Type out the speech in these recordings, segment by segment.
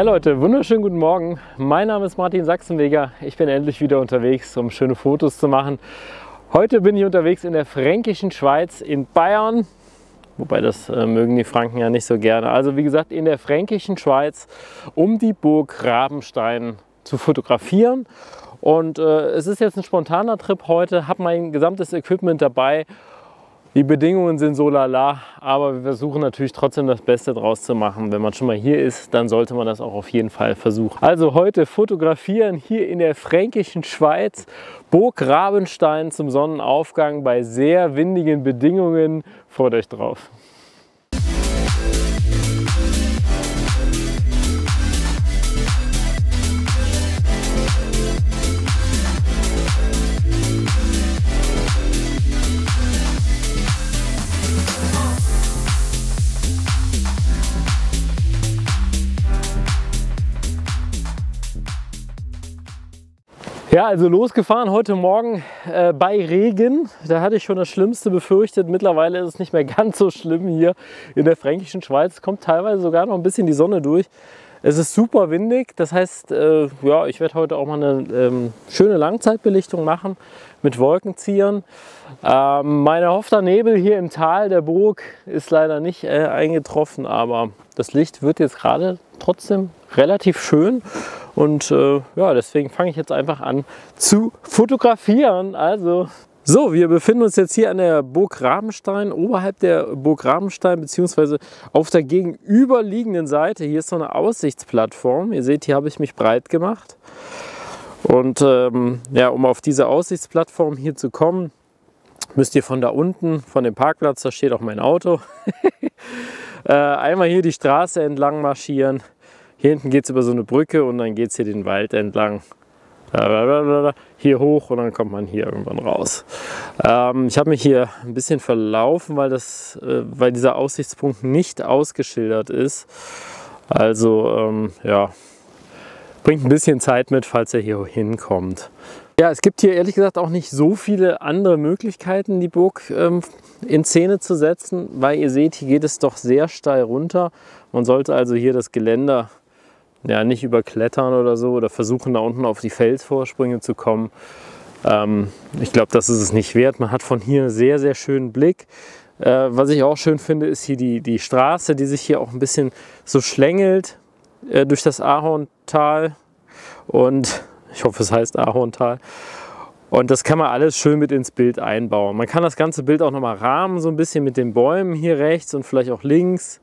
Ja Leute, wunderschönen guten Morgen. Mein Name ist Martin Sachsenweger. Ich bin endlich wieder unterwegs, um schöne Fotos zu machen. Heute bin ich unterwegs in der fränkischen Schweiz in Bayern. Wobei das äh, mögen die Franken ja nicht so gerne. Also wie gesagt, in der fränkischen Schweiz, um die Burg Rabenstein zu fotografieren. Und äh, es ist jetzt ein spontaner Trip heute, habe mein gesamtes Equipment dabei die Bedingungen sind so lala, aber wir versuchen natürlich trotzdem das Beste draus zu machen. Wenn man schon mal hier ist, dann sollte man das auch auf jeden Fall versuchen. Also heute fotografieren hier in der fränkischen Schweiz Burg Rabenstein zum Sonnenaufgang bei sehr windigen Bedingungen. Freut euch drauf. Ja, also losgefahren heute Morgen äh, bei Regen. Da hatte ich schon das Schlimmste befürchtet. Mittlerweile ist es nicht mehr ganz so schlimm hier in der fränkischen Schweiz. Kommt teilweise sogar noch ein bisschen die Sonne durch. Es ist super windig. Das heißt, äh, ja, ich werde heute auch mal eine ähm, schöne Langzeitbelichtung machen mit Wolkenziehern. Ähm, mein erhoffter Nebel hier im Tal der Burg ist leider nicht äh, eingetroffen, aber das Licht wird jetzt gerade trotzdem relativ schön. Und äh, ja, deswegen fange ich jetzt einfach an zu fotografieren. Also so, wir befinden uns jetzt hier an der Burg Rabenstein, oberhalb der Burg Rabenstein, beziehungsweise auf der gegenüberliegenden Seite. Hier ist so eine Aussichtsplattform. Ihr seht, hier habe ich mich breit gemacht. Und ähm, ja, um auf diese Aussichtsplattform hier zu kommen, müsst ihr von da unten, von dem Parkplatz, da steht auch mein Auto, äh, einmal hier die Straße entlang marschieren. Hier hinten geht es über so eine Brücke und dann geht es hier den Wald entlang. Hier hoch und dann kommt man hier irgendwann raus. Ähm, ich habe mich hier ein bisschen verlaufen, weil, das, äh, weil dieser Aussichtspunkt nicht ausgeschildert ist. Also ähm, ja, bringt ein bisschen Zeit mit, falls er hier hinkommt. Ja, es gibt hier ehrlich gesagt auch nicht so viele andere Möglichkeiten, die Burg ähm, in Szene zu setzen, weil ihr seht, hier geht es doch sehr steil runter. Man sollte also hier das Geländer ja, nicht überklettern oder so oder versuchen da unten auf die Felsvorsprünge zu kommen. Ähm, ich glaube, das ist es nicht wert. Man hat von hier einen sehr, sehr schönen Blick. Äh, was ich auch schön finde, ist hier die, die Straße, die sich hier auch ein bisschen so schlängelt äh, durch das Ahorntal. Und ich hoffe, es heißt Ahorntal. Und das kann man alles schön mit ins Bild einbauen. Man kann das ganze Bild auch nochmal rahmen, so ein bisschen mit den Bäumen hier rechts und vielleicht auch links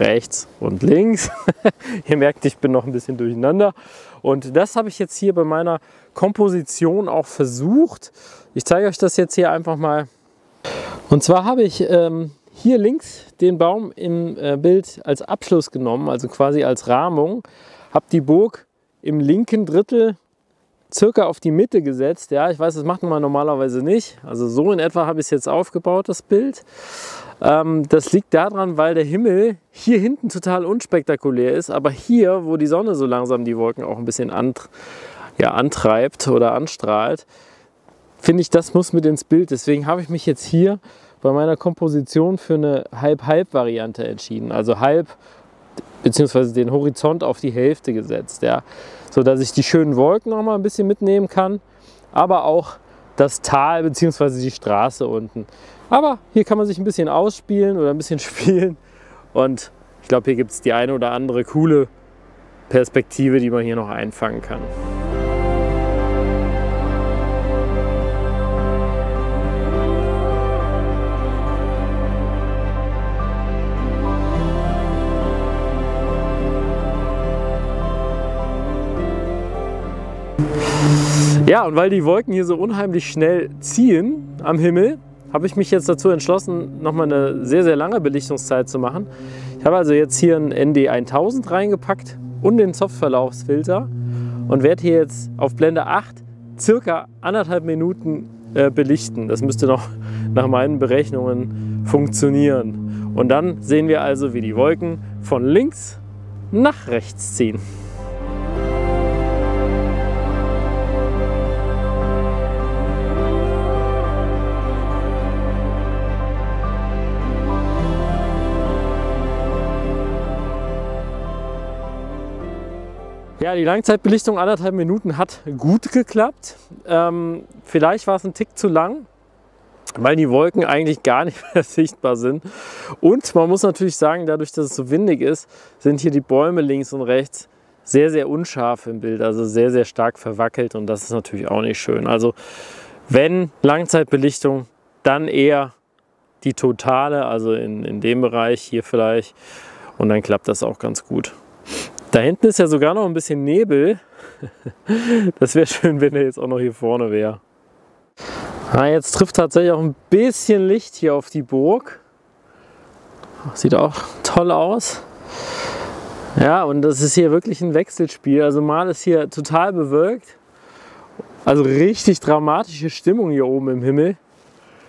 rechts und links. Ihr merkt, ich bin noch ein bisschen durcheinander. Und das habe ich jetzt hier bei meiner Komposition auch versucht. Ich zeige euch das jetzt hier einfach mal. Und zwar habe ich ähm, hier links den Baum im äh, Bild als Abschluss genommen, also quasi als Rahmung. Habe die Burg im linken Drittel circa auf die Mitte gesetzt. Ja, ich weiß, das macht man normalerweise nicht. Also so in etwa habe ich es jetzt aufgebaut, das Bild. Ähm, das liegt daran, weil der Himmel hier hinten total unspektakulär ist, aber hier, wo die Sonne so langsam die Wolken auch ein bisschen ant ja, antreibt oder anstrahlt, finde ich, das muss mit ins Bild. Deswegen habe ich mich jetzt hier bei meiner Komposition für eine Halb-Halb-Variante entschieden. Also halb beziehungsweise den Horizont auf die Hälfte gesetzt, ja, so dass ich die schönen Wolken noch mal ein bisschen mitnehmen kann, aber auch das Tal beziehungsweise die Straße unten. Aber hier kann man sich ein bisschen ausspielen oder ein bisschen spielen und ich glaube, hier gibt es die eine oder andere coole Perspektive, die man hier noch einfangen kann. Ja, und weil die Wolken hier so unheimlich schnell ziehen am Himmel, habe ich mich jetzt dazu entschlossen, nochmal eine sehr, sehr lange Belichtungszeit zu machen. Ich habe also jetzt hier einen ND1000 reingepackt und den Softverlaufsfilter und werde hier jetzt auf Blende 8 circa anderthalb Minuten äh, belichten. Das müsste noch nach meinen Berechnungen funktionieren. Und dann sehen wir also, wie die Wolken von links nach rechts ziehen. Ja, die Langzeitbelichtung anderthalb Minuten hat gut geklappt. Ähm, vielleicht war es ein Tick zu lang, weil die Wolken eigentlich gar nicht mehr sichtbar sind. Und man muss natürlich sagen, dadurch, dass es so windig ist, sind hier die Bäume links und rechts sehr, sehr unscharf im Bild, also sehr, sehr stark verwackelt und das ist natürlich auch nicht schön. Also wenn Langzeitbelichtung, dann eher die totale, also in, in dem Bereich hier vielleicht und dann klappt das auch ganz gut. Da hinten ist ja sogar noch ein bisschen Nebel. Das wäre schön, wenn er jetzt auch noch hier vorne wäre. Ah, jetzt trifft tatsächlich auch ein bisschen Licht hier auf die Burg. Sieht auch toll aus. Ja, und das ist hier wirklich ein Wechselspiel. Also mal ist hier total bewölkt. Also richtig dramatische Stimmung hier oben im Himmel.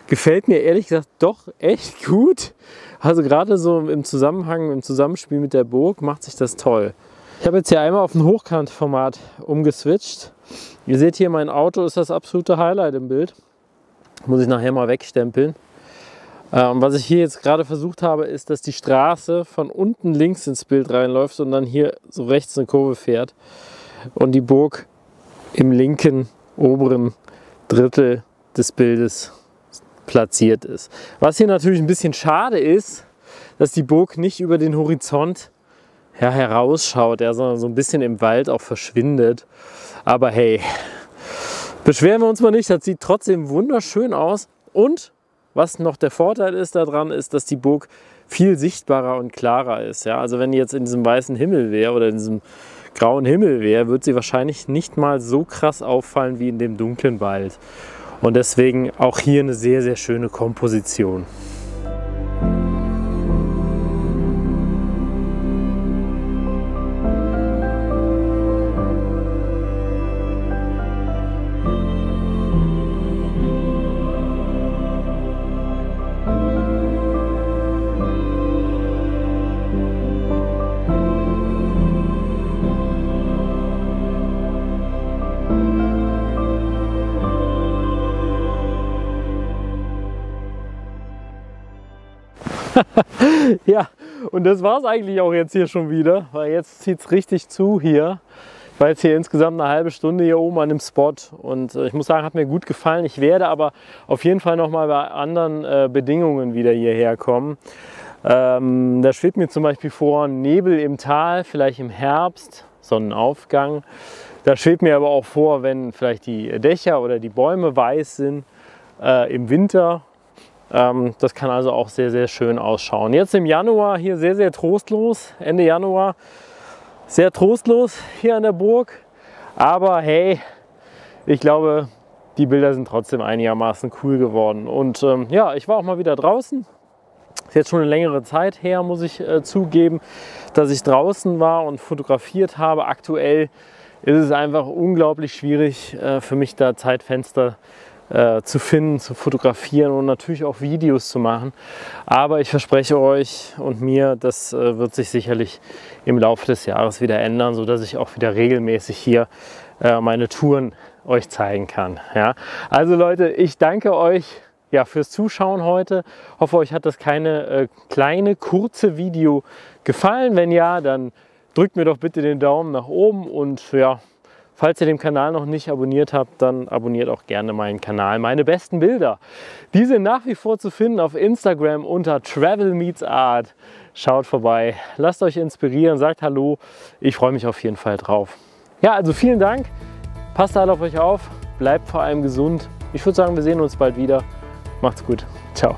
Gefällt mir ehrlich gesagt doch echt gut. Also gerade so im Zusammenhang, im Zusammenspiel mit der Burg macht sich das toll. Ich habe jetzt hier einmal auf ein Hochkantformat umgeswitcht. Ihr seht hier, mein Auto ist das absolute Highlight im Bild. Muss ich nachher mal wegstempeln. Ähm, was ich hier jetzt gerade versucht habe, ist, dass die Straße von unten links ins Bild reinläuft und dann hier so rechts eine Kurve fährt und die Burg im linken oberen Drittel des Bildes platziert ist. Was hier natürlich ein bisschen schade ist, dass die Burg nicht über den Horizont ja, herausschaut, ja, sondern so ein bisschen im Wald auch verschwindet. Aber hey, beschweren wir uns mal nicht, das sieht trotzdem wunderschön aus und was noch der Vorteil ist daran, ist, dass die Burg viel sichtbarer und klarer ist. Ja? Also wenn die jetzt in diesem weißen Himmel wäre oder in diesem grauen Himmel wäre, würde sie wahrscheinlich nicht mal so krass auffallen wie in dem dunklen Wald. Und deswegen auch hier eine sehr, sehr schöne Komposition. ja, und das war es eigentlich auch jetzt hier schon wieder, weil jetzt zieht es richtig zu hier. Ich war jetzt hier insgesamt eine halbe Stunde hier oben an dem Spot und äh, ich muss sagen, hat mir gut gefallen. Ich werde aber auf jeden Fall nochmal bei anderen äh, Bedingungen wieder hierher kommen. Ähm, da schwebt mir zum Beispiel vor Nebel im Tal, vielleicht im Herbst, Sonnenaufgang. Da schwebt mir aber auch vor, wenn vielleicht die Dächer oder die Bäume weiß sind, äh, im Winter das kann also auch sehr, sehr schön ausschauen. Jetzt im Januar hier sehr, sehr trostlos, Ende Januar. Sehr trostlos hier an der Burg. Aber hey, ich glaube, die Bilder sind trotzdem einigermaßen cool geworden. Und ähm, ja, ich war auch mal wieder draußen. Ist jetzt schon eine längere Zeit her, muss ich äh, zugeben, dass ich draußen war und fotografiert habe. Aktuell ist es einfach unglaublich schwierig äh, für mich da Zeitfenster äh, zu finden, zu fotografieren und natürlich auch Videos zu machen. Aber ich verspreche euch und mir, das äh, wird sich sicherlich im Laufe des Jahres wieder ändern, sodass ich auch wieder regelmäßig hier äh, meine Touren euch zeigen kann. Ja? Also Leute, ich danke euch ja, fürs Zuschauen heute. Hoffe, euch hat das keine äh, kleine, kurze Video gefallen. Wenn ja, dann drückt mir doch bitte den Daumen nach oben und ja, Falls ihr den Kanal noch nicht abonniert habt, dann abonniert auch gerne meinen Kanal. Meine besten Bilder, die sind nach wie vor zu finden auf Instagram unter Travel Meets Art. Schaut vorbei, lasst euch inspirieren, sagt Hallo. Ich freue mich auf jeden Fall drauf. Ja, also vielen Dank. Passt alle auf euch auf, bleibt vor allem gesund. Ich würde sagen, wir sehen uns bald wieder. Macht's gut. Ciao.